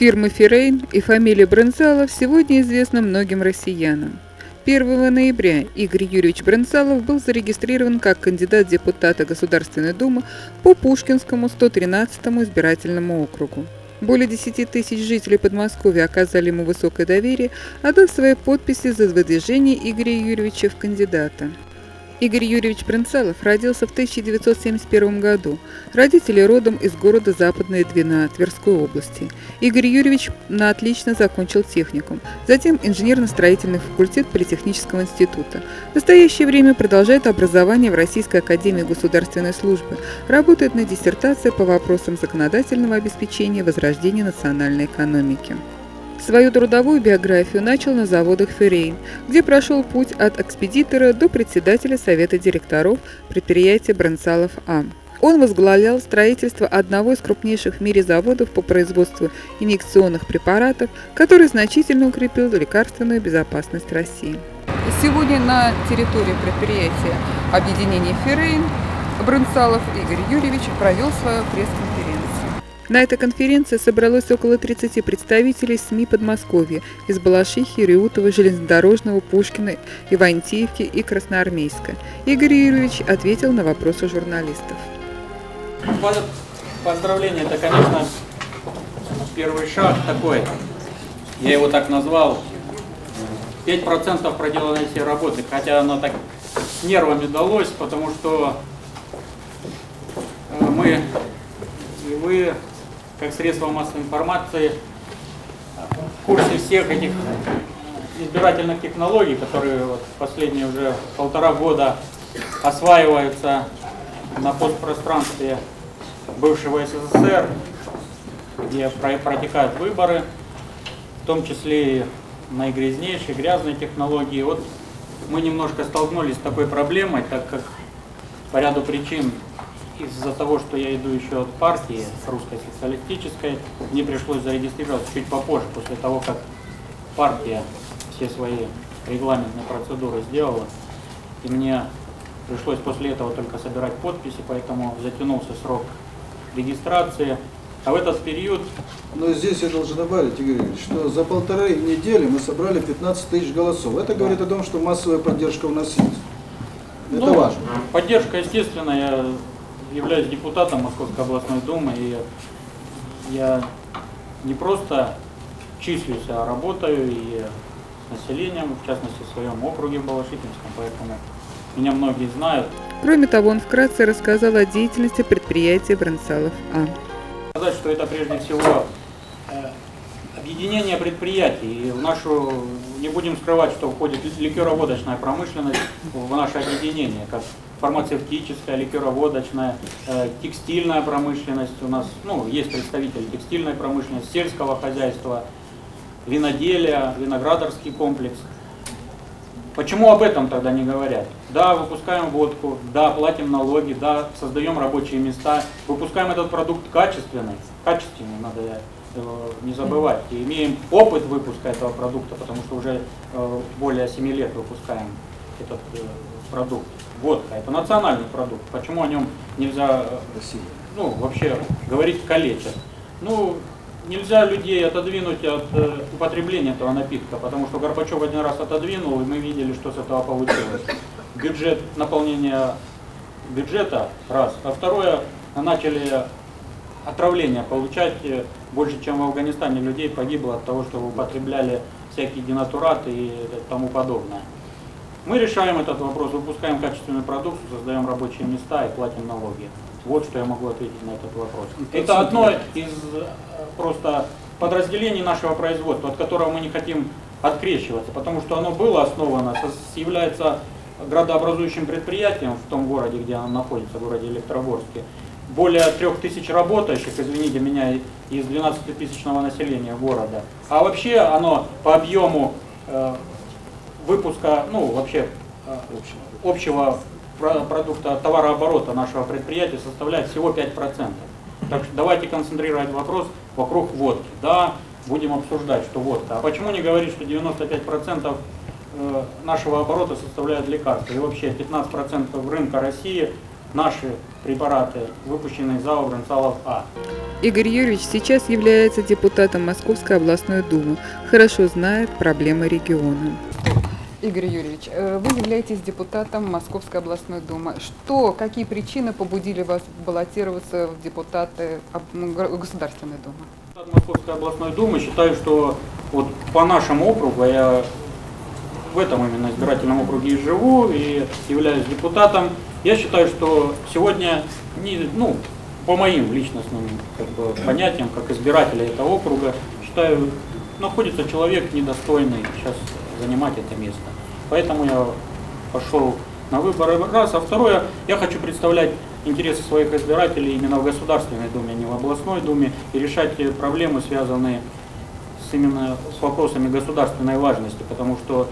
Фирма «Феррейн» и фамилия Бронзалов сегодня известна многим россиянам. 1 ноября Игорь Юрьевич Бронзалов был зарегистрирован как кандидат депутата Государственной Думы по Пушкинскому 113 избирательному округу. Более 10 тысяч жителей Подмосковья оказали ему высокое доверие, отдав свои подписи за выдвижение Игоря Юрьевича в кандидата. Игорь Юрьевич Принцалов родился в 1971 году. Родители родом из города Западная Двина Тверской области. Игорь Юрьевич на отлично закончил техникум, затем инженерно-строительный факультет Политехнического института. В настоящее время продолжает образование в Российской академии государственной службы, работает на диссертации по вопросам законодательного обеспечения возрождения национальной экономики. Свою трудовую биографию начал на заводах «Феррейн», где прошел путь от экспедитора до председателя Совета директоров предприятия «Бронцалов А». Он возглавлял строительство одного из крупнейших в мире заводов по производству инъекционных препаратов, который значительно укрепил лекарственную безопасность России. Сегодня на территории предприятия объединения «Феррейн» Бронцалов Игорь Юрьевич провел свою пресс-конференцию. На этой конференции собралось около 30 представителей СМИ Подмосковья из Балашихи, Реутова, Железнодорожного, Пушкина, Ивантеевки и Красноармейска. Игорь Юрьевич ответил на вопросы журналистов. Поздравление, это, конечно, первый шаг такой. Я его так назвал. 5% проделанной всей работы, хотя оно так с нервами далось, потому что э, мы и вы как средство массовой информации в курсе всех этих избирательных технологий, которые вот последние уже полтора года осваиваются на постпространстве бывшего СССР, где протекают выборы, в том числе и наигрязнейшие, грязные технологии. Вот мы немножко столкнулись с такой проблемой, так как по ряду причин из-за того, что я иду еще от партии русской социалистической, мне пришлось зарегистрироваться чуть попозже, после того, как партия все свои регламентные процедуры сделала. И мне пришлось после этого только собирать подписи, поэтому затянулся срок регистрации. А в этот период... Но здесь я должен добавить, Игорь Ильич, что за полторы недели мы собрали 15 тысяч голосов. Это говорит о том, что массовая поддержка у нас есть. Это ну, важно. Поддержка, естественно, я являюсь депутатом Московской областной думы, и я не просто числюсь, а работаю и с населением, в частности в своем округе в Балашихинском, поэтому меня многие знают. Кроме того, он вкратце рассказал о деятельности предприятия Бронцалов А. Сказать, что это прежде всего э, объединение предприятий. И в нашу, не будем скрывать, что входит ликероводочная промышленность в наше объединение, как фармацевтическая, ликероводочная, э, текстильная промышленность. У нас ну, есть представители текстильной промышленности, сельского хозяйства, виноделия, виноградарский комплекс. Почему об этом тогда не говорят? Да, выпускаем водку, да, платим налоги, да, создаем рабочие места, выпускаем этот продукт качественный, качественный, надо э, не забывать. И имеем опыт выпуска этого продукта, потому что уже э, более 7 лет выпускаем этот продукт водка, это национальный продукт. Почему о нем нельзя Россия. ну, вообще говорить калечат? Ну, нельзя людей отодвинуть от э, употребления этого напитка, потому что Горбачев один раз отодвинул, и мы видели, что с этого получилось. Бюджет, наполнения бюджета, раз. А второе, начали отравление получать э, больше, чем в Афганистане людей погибло от того, что употребляли всякие денатураты и тому подобное. Мы решаем этот вопрос, выпускаем качественную продукцию, создаем рабочие места и платим налоги. Вот что я могу ответить на этот вопрос. Это одно из э, просто подразделений нашего производства, от которого мы не хотим открещиваться, потому что оно было основано, является градообразующим предприятием в том городе, где оно находится, в городе Электрогорске. Более трех тысяч работающих, извините меня, из 12-тысячного населения города. А вообще оно по объему э, выпуска, ну вообще э, общего продукта товарооборота нашего предприятия составляет всего 5%. Так что давайте концентрировать вопрос вокруг водки. Да, будем обсуждать, что водка. А почему не говорить, что 95% э, нашего оборота составляют лекарства? И вообще 15% рынка России наши препараты, выпущенные из ЗАО Бронцалов А. Игорь Юрьевич сейчас является депутатом Московской областной думы, хорошо знает проблемы региона. Игорь Юрьевич, э, вы являетесь депутатом Московской областной думы. Что, какие причины побудили вас баллотироваться в депутаты гор- Государственной думы? Депутат Московской областной думы считаю, что вот по нашему округу, а я в этом именно избирательном округе и живу, и являюсь депутатом, я считаю, что сегодня, не, ну, по моим личностным как бы, понятиям, как избирателя этого округа, считаю, находится человек недостойный сейчас занимать это место. Поэтому я пошел на выборы раз, а второе, я хочу представлять интересы своих избирателей именно в Государственной Думе, а не в областной Думе, и решать проблемы, связанные с именно с вопросами государственной важности, потому что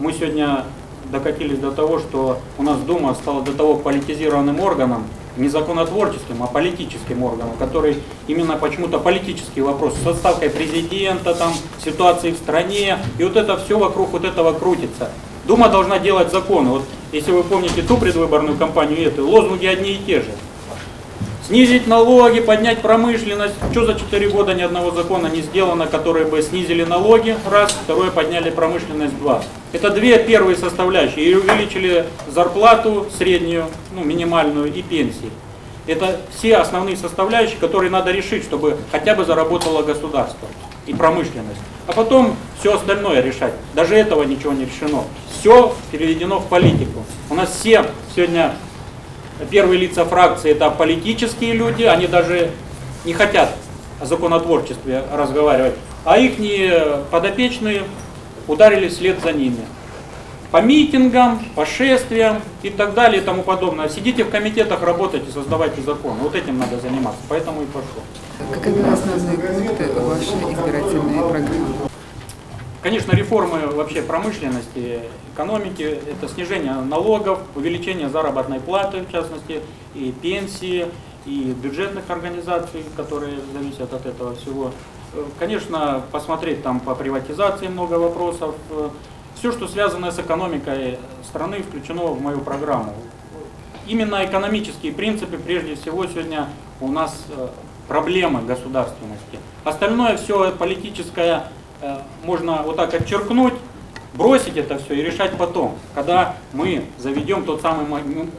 мы сегодня докатились до того, что у нас Дума стала до того политизированным органом, не законотворческим, а политическим органом, который именно почему-то политические вопросы с отставкой президента, там, ситуации в стране, и вот это все вокруг вот этого крутится. Дума должна делать законы. Вот если вы помните ту предвыборную кампанию и эту, лозунги одни и те же. Снизить налоги, поднять промышленность. Что за 4 года ни одного закона не сделано, которые бы снизили налоги, раз, второе, подняли промышленность, два. Это две первые составляющие. И увеличили зарплату среднюю, ну, минимальную и пенсии. Это все основные составляющие, которые надо решить, чтобы хотя бы заработало государство и промышленность. А потом все остальное решать. Даже этого ничего не решено. Все переведено в политику. У нас все сегодня первые лица фракции это политические люди, они даже не хотят о законотворчестве разговаривать, а их подопечные ударили вслед за ними. По митингам, по шествиям и так далее и тому подобное. Сидите в комитетах, работайте, создавайте законы. Вот этим надо заниматься. Поэтому и пошел. Каковы основные пункты вашей избирательной программы? Конечно, реформы вообще промышленности, экономики, это снижение налогов, увеличение заработной платы, в частности, и пенсии, и бюджетных организаций, которые зависят от этого всего. Э, Конечно, посмотреть там по приватизации много вопросов. Э, Все, что связано с экономикой страны, включено в мою программу. Именно экономические принципы, прежде всего, сегодня у нас э, проблемы государственности. Остальное все политическое можно вот так отчеркнуть, бросить это все и решать потом, когда мы заведем тот самый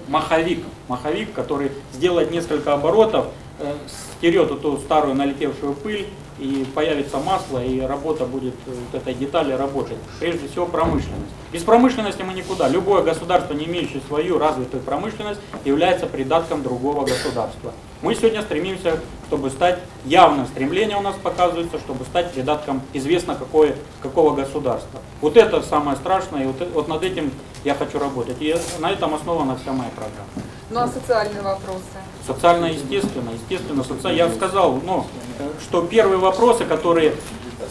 маховик, маховик, который сделает несколько оборотов, э, стерет эту старую налетевшую пыль, и появится масло, и работа будет э, вот этой детали работать. Прежде всего промышленность. Без промышленности мы никуда. Любое государство, не имеющее свою развитую промышленность, является придатком другого государства. Мы сегодня стремимся, чтобы стать, явное стремление у нас показывается, чтобы стать придатком известно какое, какого государства. Вот это самое страшное, и вот, э- вот над этим я хочу работать. И на этом основана вся моя программа. Ну а социальные вопросы? Социально, естественно, естественно, соци... я сказал, ну, что первые вопросы, которые...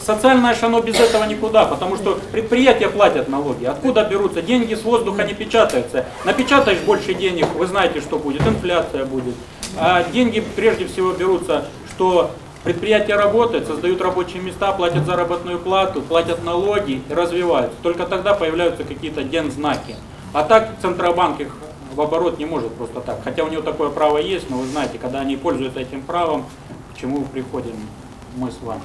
Социальное же оно без этого никуда, потому что предприятия платят налоги. Откуда берутся? Деньги с воздуха не печатаются. Напечатаешь больше денег, вы знаете, что будет, инфляция будет. А деньги прежде всего берутся, что предприятия работают, создают рабочие места, платят заработную плату, платят налоги и развиваются. Только тогда появляются какие-то дензнаки. А так Центробанк их в оборот не может просто так. Хотя у него такое право есть, но вы знаете, когда они пользуются этим правом, к чему приходим мы с вами.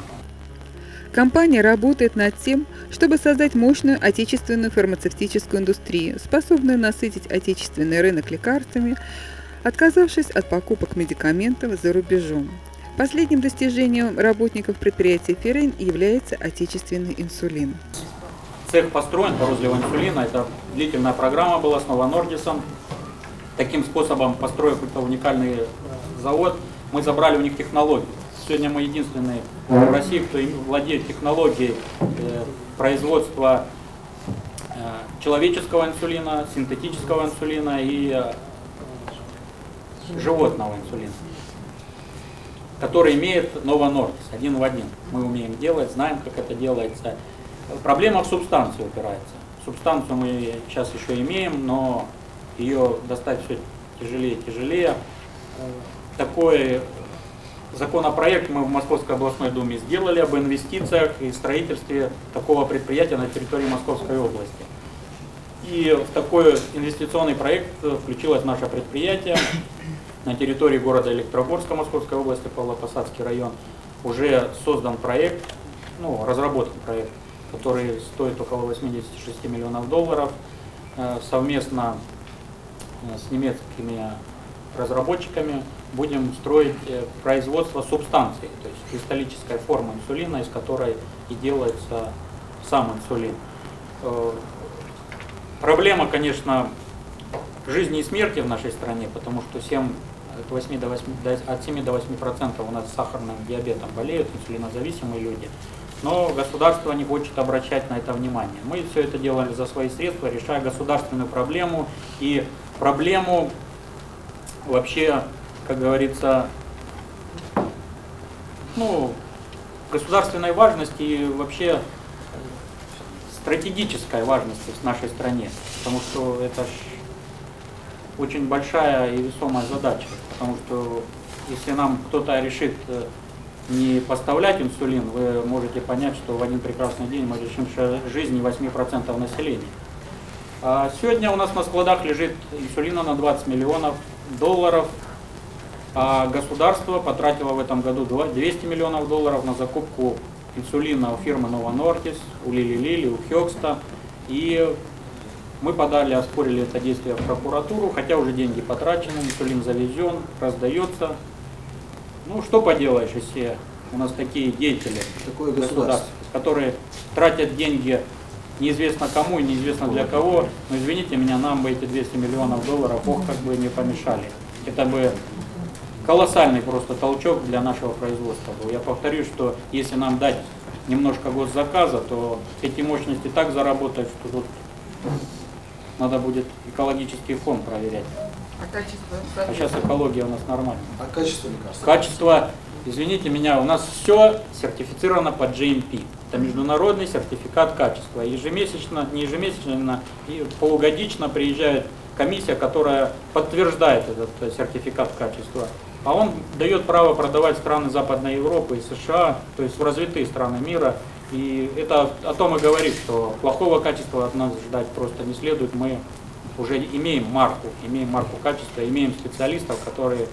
Компания работает над тем, чтобы создать мощную отечественную фармацевтическую индустрию, способную насытить отечественный рынок лекарствами, отказавшись от покупок медикаментов за рубежом. Последним достижением работников предприятия «Феррейн» является отечественный инсулин. Цех построен по розливу инсулина. Это длительная программа была с Новонордисом. Таким способом, построив этот уникальный э, завод, мы забрали у них технологии. Сегодня мы единственные в России, кто владеет технологией э, производства э, человеческого инсулина, синтетического инсулина и животного инсулина, который имеет Novo Nordisk один в один. Мы умеем делать, знаем, как это делается. Проблема в субстанции упирается. Субстанцию мы сейчас еще имеем, но ее достать все тяжелее и тяжелее. Э, Такой законопроект мы в Московской областной думе сделали об инвестициях и строительстве такого предприятия на территории Московской области. И в такой инвестиционный проект включилось наше предприятие на территории города Электрогорска Московской области, Павлопосадский район. Уже создан проект, ну, разработан проект, который стоит около 86 миллионов долларов. Э, совместно э, с немецкими разработчиками будем строить э, производство субстанции, то есть кристаллическая форма инсулина, из которой и делается сам инсулин. Проблема, конечно, жизни и смерти в нашей стране, потому что 7, от, 8 до 8, от 7 до 8 процентов у нас сахарным диабетом болеют, инсулинозависимые люди. Но государство не хочет обращать на это внимание. Мы все это делали за свои средства, решая государственную проблему и проблему вообще, как говорится, ну, государственной важности и вообще стратегической важности в нашей стране, потому что это очень большая и весомая задача, потому что если нам кто-то решит э, не поставлять инсулин, вы можете понять, что в один прекрасный день мы решим жизни 8% населения. А сегодня у нас на складах лежит инсулина на 20 миллионов долларов, а государство потратило в этом году 200 миллионов долларов на закупку инсулина у фирмы Nova Nortis, у Лили Лили, у Хёкста. И мы подали, оспорили это действие в прокуратуру, хотя уже деньги потрачены, инсулин завезен, раздается. Ну, что поделаешь, если у нас такие деятели, Такое государство. которые тратят деньги неизвестно кому и неизвестно для кого, но извините меня, нам бы эти 200 миллионов долларов, ох, как бы не помешали. Это бы колоссальный просто толчок для нашего производства был. Я повторю, что если нам дать немножко госзаказа, то эти мощности так заработают, что тут надо будет экологический фон проверять. А качество? А сейчас экология у нас нормальная. А качество лекарств? Качество, извините меня, у нас все сертифицировано по GMP. Это международный сертификат качества. Ежемесячно, не ежемесячно, и полугодично приезжает комиссия, которая подтверждает этот сертификат качества. А он дает право продавать страны Западной Европы и США, то есть в развитые страны мира. И это о том и говорит, что плохого качества от нас ждать просто не следует. Мы уже имеем марку, имеем марку качества, имеем специалистов, которые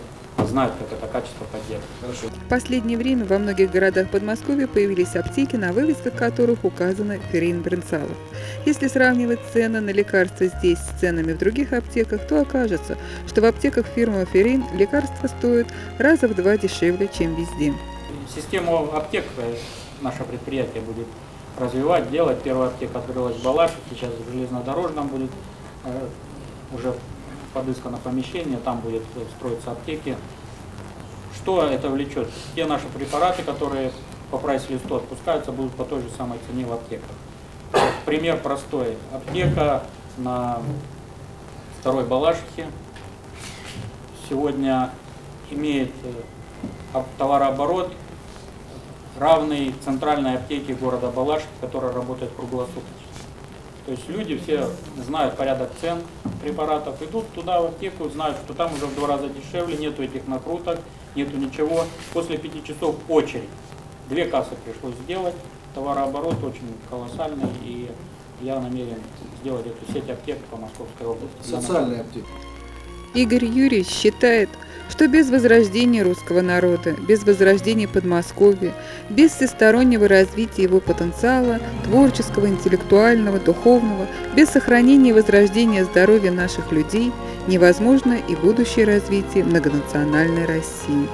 знают, как это качество поддерживать. В последнее время во многих городах Подмосковья появились аптеки, на вывесках которых указано ферин бренцалов. Если сравнивать цены на лекарства здесь с ценами в других аптеках, то окажется, что в аптеках фирмы Ферин лекарства стоят раза в два дешевле, чем везде. Систему аптек э, наше предприятие будет развивать, делать. Первая аптека открылась в Балашах, сейчас в железнодорожном будет э, уже подыскано помещение, там будет строиться аптеки. Что это влечет? Те наши препараты, которые по прайс-листу отпускаются, будут по той же самой цене в аптеках. Пример простой. Аптека на второй Балашихе сегодня имеет э, товарооборот равный центральной аптеке города Балаших, которая работает круглосуточно. То есть люди все знают порядок цен препаратов, идут туда в аптеку, знают, что там уже в два раза дешевле, нету этих накруток, нету ничего. После пяти часов очередь. Две кассы пришлось сделать, товарооборот очень колоссальный, и я намерен сделать эту сеть аптек по Московской области. Социальные аптеки. Игорь Юрьевич считает, что без возрождения русского народа, без возрождения Подмосковья, без всестороннего развития его потенциала, творческого, интеллектуального, духовного, без сохранения и возрождения здоровья наших людей, невозможно и будущее развитие многонациональной России.